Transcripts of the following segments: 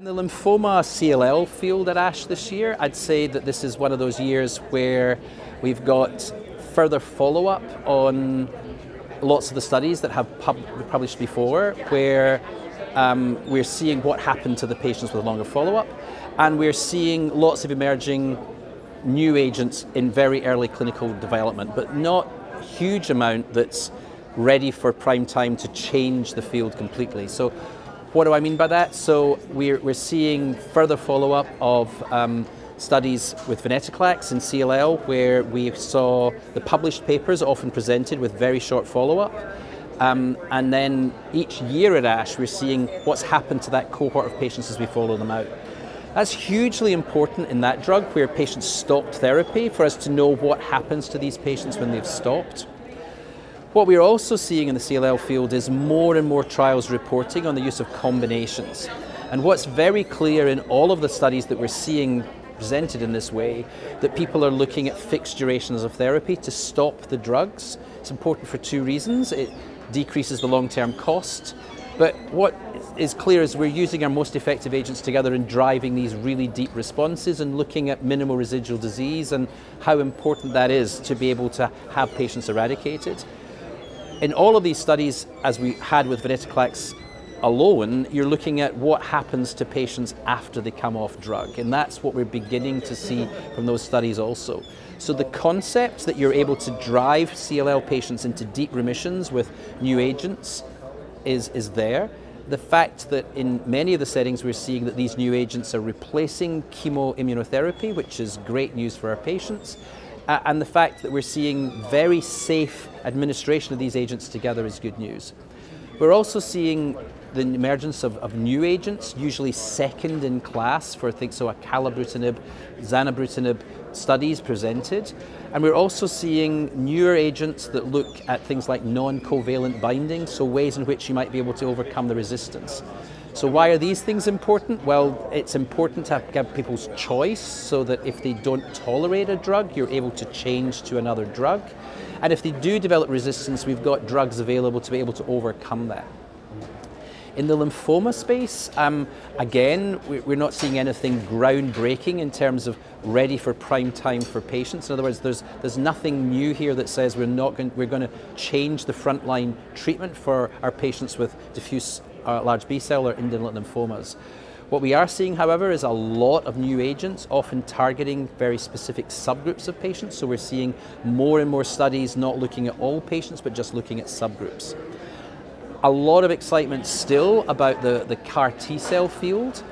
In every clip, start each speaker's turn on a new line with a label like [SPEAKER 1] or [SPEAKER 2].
[SPEAKER 1] In the lymphoma CLL field at ASH this year, I'd say that this is one of those years where we've got further follow up on lots of the studies that have pub published before, where um, we're seeing what happened to the patients with longer follow up, and we're seeing lots of emerging new agents in very early clinical development, but not huge amount that's ready for prime time to change the field completely. So what do I mean by that? So we're, we're seeing further follow-up of um, studies with venetoclax and CLL where we saw the published papers often presented with very short follow-up. Um, and then each year at ASH, we're seeing what's happened to that cohort of patients as we follow them out. That's hugely important in that drug where patients stopped therapy for us to know what happens to these patients when they've stopped. What we're also seeing in the CLL field is more and more trials reporting on the use of combinations. And what's very clear in all of the studies that we're seeing presented in this way, that people are looking at fixed durations of therapy to stop the drugs. It's important for two reasons. It decreases the long-term cost, but what is clear is we're using our most effective agents together in driving these really deep responses and looking at minimal residual disease and how important that is to be able to have patients eradicated. In all of these studies, as we had with venetoclax alone, you're looking at what happens to patients after they come off drug. And that's what we're beginning to see from those studies also. So the concept that you're able to drive CLL patients into deep remissions with new agents is, is there. The fact that in many of the settings we're seeing that these new agents are replacing chemoimmunotherapy, which is great news for our patients, uh, and the fact that we're seeing very safe administration of these agents together is good news. We're also seeing the emergence of, of, new agents, usually second in class for things, so acalabrutinib, zanubrutinib studies presented. And we're also seeing newer agents that look at things like non-covalent binding, so ways in which you might be able to overcome the resistance. So why are these things important? Well, it's important to give people's choice so that if they don't tolerate a drug, you're able to change to another drug. And if they do develop resistance, we've got drugs available to be able to overcome that. In the lymphoma space, um, again, we're not seeing anything groundbreaking in terms of ready for prime time for patients. In other words, there's, there's nothing new here that says we're, not going, we're going to change the frontline treatment for our patients with diffuse large B-cell or indolent lymphomas. What we are seeing, however, is a lot of new agents, often targeting very specific subgroups of patients. So we're seeing more and more studies not looking at all patients, but just looking at subgroups. A lot of excitement still about the, the CAR T cell field.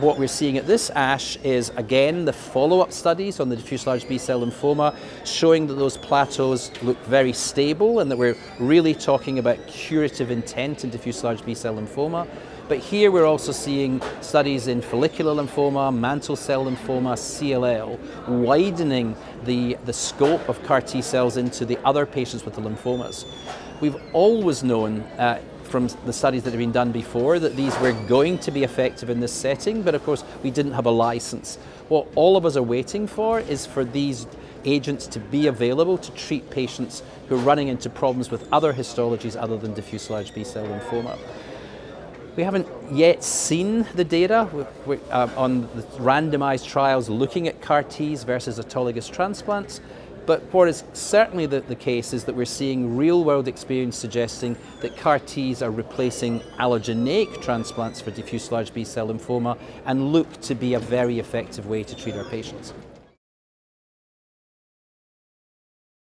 [SPEAKER 1] What we're seeing at this ASH is again the follow-up studies on the diffuse large B-cell lymphoma showing that those plateaus look very stable and that we're really talking about curative intent in diffuse large B-cell lymphoma. But here we're also seeing studies in follicular lymphoma, mantle cell lymphoma, CLL, widening the, the scope of CAR T cells into the other patients with the lymphomas. We've always known uh, from the studies that have been done before that these were going to be effective in this setting, but of course we didn't have a license. What all of us are waiting for is for these agents to be available to treat patients who are running into problems with other histologies other than diffuse large B-cell lymphoma. We haven't yet seen the data uh, on the randomized trials looking at CAR Ts versus autologous transplants, but what is certainly the, the, case is that we're seeing real world experience suggesting that CAR Ts are replacing allogeneic transplants for diffuse large B cell lymphoma and look to be a very effective way to treat our patients.